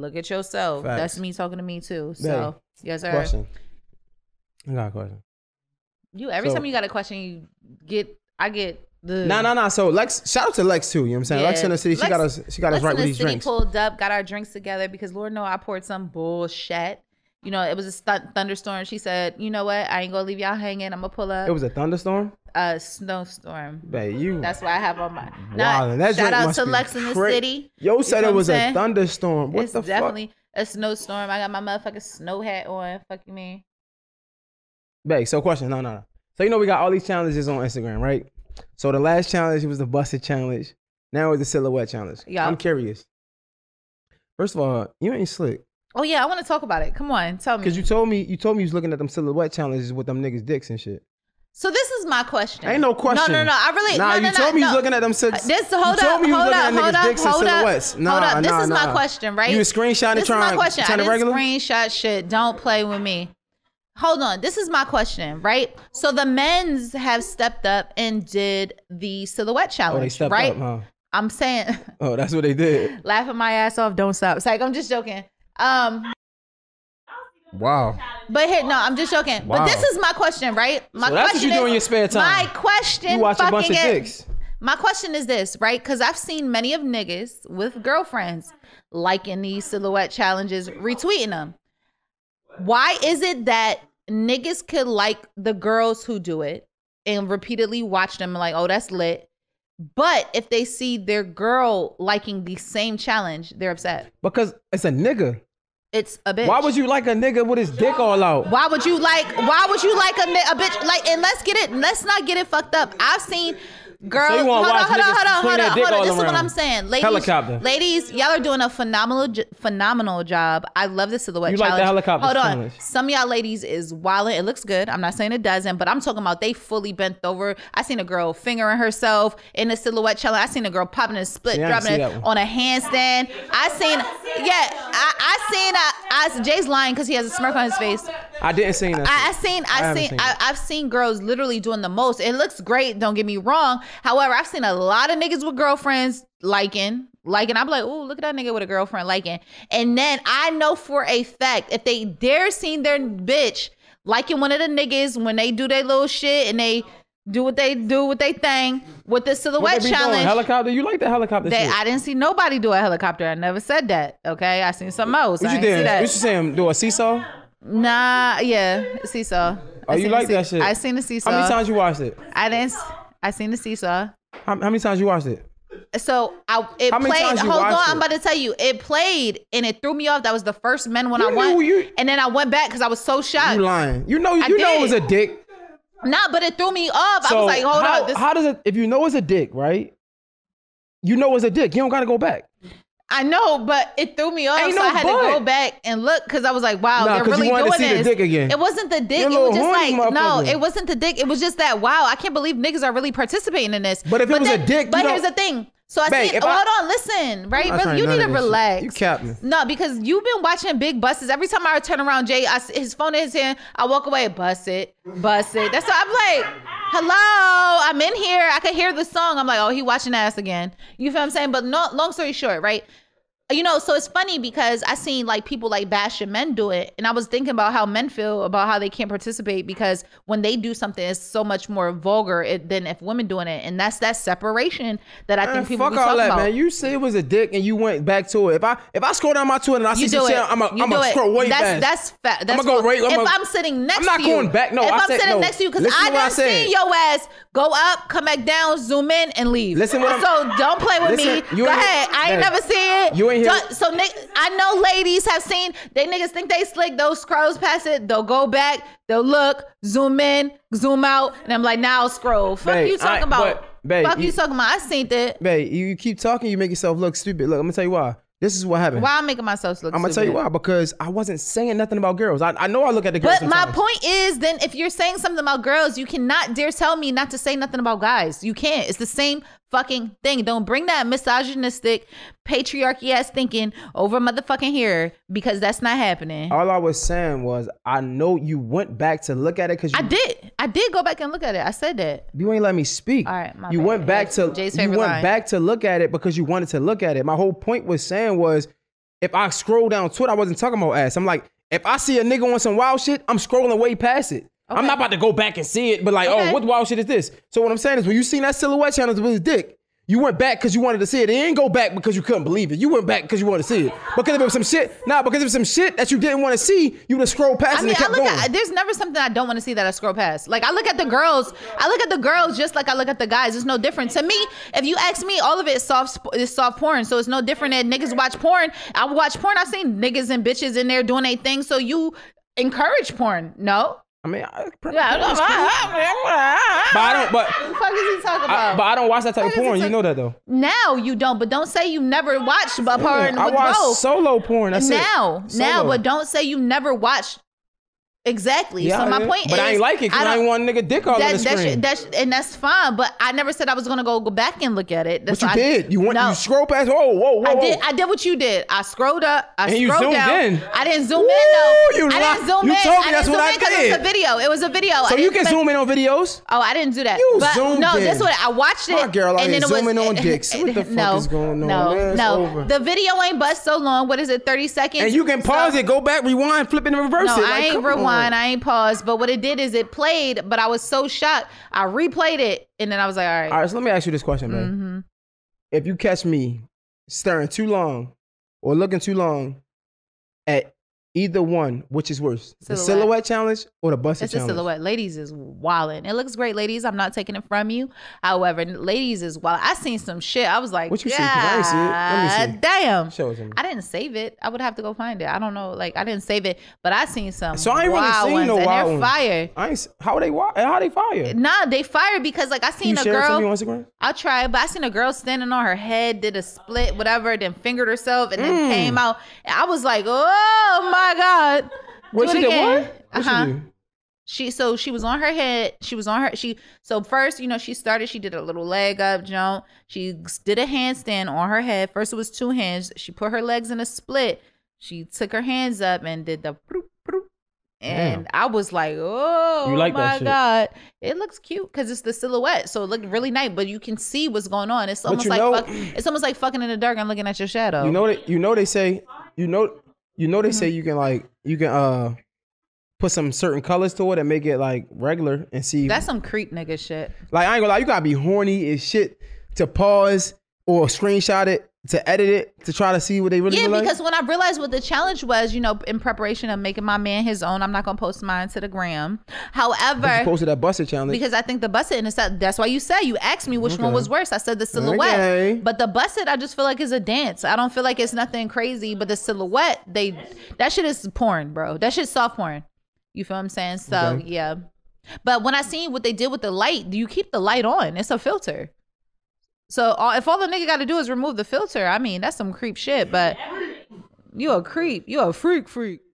look at yourself. Facts. That's me talking to me too. So yes, sir. Question. I got a question. You every So- time you got a question, you get I get the No, no, no. So Lex, shout out to Lex too. You know what I'm saying? Lex in the city, she Lex- got us. She got us right with the these city drinks. pulled up, got our drinks together because Lord know I poured some bullshit. You know, it was a stu- thunderstorm. She said, "You know what? I ain't gonna leave y'all hanging. I'm gonna pull up It was a thunderstorm. a snowstorm." Babe, you. That's what I have on my. Wow, Now, shout out to Lex in the city. Yo said it was a thunderstorm. What it's the fuck? definitely a snowstorm. I got my motherfucking snow hat on. Fuck you, mean? Babe, so question. No, no, no. So you know we got all these challenges on Instagram, right? So the last challenge was the Buss It challenge. Now it's the silhouette challenge. Yeah. I'm curious. First of all, you ain't slick. Oh yeah, I want to talk about it. Come on, tell me. Cause you told me you told me you was looking at them silhouette challenges with them niggas dicks and shit. so this is my question. Ain't no question. No, no, no. I really. Nah, no, you no, told no, me you was looking at them sil- This you hold told up, me you was hold looking up, at hold niggas' up, dicks and hold up, silhouettes. hold up. This nah, is my question, right? You was screenshotting This is trying my question. I to didn't regular? screenshot shit. Don't play with me. Hold on. This is my question, right? So the men's have stepped up and did the silhouette Oh, challenge, they stepped right? up, huh? I'm saying, Oh, that's what they did. laughing my ass off. Don't stop. It's like I'm just joking. Um, Wow. but here, no, I'm just joking. Wow. But this is my question, right? My So that's what question you do is, in your spare time. My question, You watch a bunch of is- dicks. My question is this, right? Because I've seen many of niggas with girlfriends liking these silhouette challenges, retweeting them. Why is it that niggas could like the girls who do it and repeatedly watch them and like, oh, that's lit. But if they see their girl liking the same challenge, they're upset. Because it's a nigga. It's a bitch. Why would you like a nigga with his dick all out? Why would you like? Why would you like a, a bitch? Like, and let's get it. Let's not get it fucked up. I've seen girls. So you hold wanna on, watch hold on, niggas hold on, hold on, hold on. all This is what? I'm saying, ladies. Helicopter. Ladies, y'all are doing a phenomenal, phenomenal job. I love the silhouette You like the helicopter Hold on. challenge. Some of y'all ladies is wilding. It looks good. I'm not saying it doesn't, but I'm talking about they fully bent over. I seen a girl fingering herself in the silhouette challenge. I seen a girl popping a split, See, dropping it on a handstand. I seen, yeah, I, I seen. Uh, I, Jay's lying because he has a smirk on his face. I didn't see that. I, I seen, I I, seen, seen I. I've seen girls literally doing the most. It looks great. Don't get me wrong. However, I've seen a lot of niggas with girlfriends liking, liking. I'm like, oh, look at that nigga with a girlfriend liking. And then I know for a fact if they dare seen their bitch liking one of the niggas when they do their little shit and they do what they do with they thing with the silhouette be doing? challenge. Helicopter? You like the helicopter They, shit? I didn't see nobody do a helicopter. I never said that. Okay, I seen something else. what I you did? What you say him do a seesaw? Nah, yeah, seesaw. Oh, I you seen like that shit? I seen the seesaw. How many times you watched it? I didn't. I seen the seesaw. How, how many times you watched it? So I it How many played. times you Hold on, watched I'm about to tell you. It played and it threw me off. That was the first men when You I went, you- and then I went back because I was so shocked. You lying? You know, you know it was a dick. Nah, but it threw me off. I was like, hold how, on. This, how does it? If you know it's a dick, right? You know it's a dick. You don't got to go back. I know, but it threw me off. Ain't so no I had but. to go back and look because I was like, wow, Nah, they're 'cause you really to doing see the this. dick again. It wasn't the dick. You're It was just horny like no, it wasn't the dick. It was just that wow, I can't believe niggas are really participating in this. But if it was a dick, but don't- here's the thing. So I Babe, see. if Oh, I- hold on, listen, right? I'm Bro, you need to this shit. relax. You cap me. No, because you've been watching big buses. Every time I turn around, Jay, I s his phone in his hand. I walk away, bust it, bust it. That's why I'm like, hello, I'm in here. I can hear the song. I'm like, oh, he watching ass again. You feel what I'm saying? But no, long story short, right? You know, so it's funny because I seen like people like bashing men do it, and I was thinking about how men feel about how they can't participate because when they do something, it's so much more vulgar it, than if women doing it, and that's that separation that I Man, think people fuck be all talking that, about. man. You say it was a dick and you went back to it. If I if I scroll down my Twitter and I see You some do shit, it. I'm a I'm a scroll way that's, back. That's fa- That's go what- right- I'm If a- I'm sitting next I'm not to you, going back. No, if I I'm said- sitting no. next to you, because I to what I done said. seen your ass go up, come back down, zoom in, and leave. Listen what I'm- so don't play with Listen, me. you Go ain't- ahead. I ain't never seen it. you ain't Don't- So I know ladies have seen. They niggas think they slick. Those scrolls past it. They'll go back. They'll look, zoom in, zoom out, and I'm like, now scroll. Fuck Babe, you talking I- about? but, babe, Fuck you, you- talking about? I seen that. Babe, you, you keep talking, you make yourself look stupid. Look, I'm gonna tell you why. This is what happened. Why I'm making myself look? I'm gonna tell you why because I wasn't saying nothing about girls. I, I know I look at the girls. But my point is, then if you're saying something about girls, you cannot dare tell me not to say nothing about guys. You can't. It's the same fucking thing. Don't bring that misogynistic, patriarchy ass thinking over motherfucking here because that's not happening. All I was saying was I know you went back to look at it because I did. I did go back and look at it. I said that. You ain't let me speak. All right, my you bad. went back to Jay's you went line. back to look at it because you wanted to look at it. My whole point was saying was if I scroll down Twitter, I wasn't talking about ass. I'm like, if I see a nigga on some wild shit, I'm scrolling way past it. I'm not about to go back and see it, but like, oh, Okay. oh, what wild shit is this? So what I'm saying is, when you seen that silhouette channel with his dick, you went back because you wanted to see it. You didn't go back because you couldn't believe it. You went back because you wanted to see it. Because if it was some shit, nah, because if it was some shit that you didn't want to see, you would have scrolled past I mean, and I kept look going. at there's never something I don't want to see that I scroll past. Like I look at the girls, I look at the girls just like I look at the guys. It's no different to me. If you ask me, all of it is soft, is soft porn. So it's no different that niggas watch porn. I watch porn. I've seen niggas and bitches in there doing a thing. So you encourage porn? No. I mean, I, Yeah, I don't. but I don't. But What the fuck is he talking I, but I don't watch that type of What is he porn. You know that though. now you don't, but don't say you never watched bu- porn I with watch both. solo porn. That's now, it. now, Solo. but don't say you never watched. Exactly. Yeah, so my yeah. point but is, I ain't like it because I, don't- ain't want nigga dick all on that, the that screen. shit, that and that's fine. But I never said I was gonna go go back and look at it. That's but you I- did. You went. No. You scroll past. Whoa, whoa, whoa, I whoa. did. I did what you did. I scrolled up. I And you scrolled zoomed down. in. I didn't zoom Woo, in though. you I didn't zoom you in. told me I that's what I 'cause It was a video. It was a video. so you can spend- zoom in on videos. Oh, I didn't do that. You but zoomed no, in. this what I watched it. My girl out and then it was zooming on dicks. What the fuck is going on? No, no. The video ain't but so long. What is it? Thirty seconds. And you can pause it, go back, rewind, flip it, and reverse it. I ain't rewind. On. I ain't paused. But what it did is it played, but I was so shocked. I replayed it, and then I was like, all right. All right, so let me ask you this question, man. Mhm. If you catch me staring too long or looking too long at either one, which is worse, the Silhouette. silhouette challenge or the Buss It challenge? It's a silhouette. Ladies is wildin'. It looks great, ladies. I'm not taking it from you. However, ladies is wild. I seen some shit. I was like, What you see? 'Cause I see it. Let me see. Damn. Show it to me. I didn't save it. I would have to go find it. I don't know. Like I didn't save it, but I seen some So I ain't really wild seen ones, no and wild they're ones. fire. I ain't. How they wa- How they fire? Nah, they fire because like I seen you a share it to me girl. on Instagram? I'll try but I seen a girl standing on her head, did a split, whatever, then fingered herself, and then Mm. came out. And I was like, oh my god. What she did? What? What Uh-huh. she do? She so she was on her head. She was on her. She so first, you know, she started. She did a little leg up jump. She did a handstand on her head. First, it was two hands. She put her legs in a split. She took her hands up and did the. Proop, proop. And I was like, oh like my god, it looks cute because it's the silhouette, so it looked really nice. But you can see what's going on. It's almost like know- fuck, it's almost like fucking in the dark and looking at your shadow. You know that. You know they say. You know. You know they Mm-hmm. say you can like you can uh put some certain colors to it and make it like regular and see. that's some creep nigga shit. like I ain't gonna lie, you gotta be horny as shit to pause or screenshot it to edit it to try to see what they really Yeah, because like. when I realized what the challenge was, you know, in preparation of making my man his own, I'm not gonna post mine to the gram. You However, posted that Buss It challenge. because I think the Buss It and it's that's why you said you asked me which one was worse. I said the silhouette, Okay. but the Buss It I just feel like is a dance. I don't feel like it's nothing crazy, but the silhouette they that shit is porn, bro. That shit's soft porn. You feel what I'm saying? So Okay. yeah. But when I seen what they did with the light, you keep the light on. It's a filter. So all, if all the nigga got to do is remove the filter, I mean that's some creep shit. But you a creep. You a freak freak.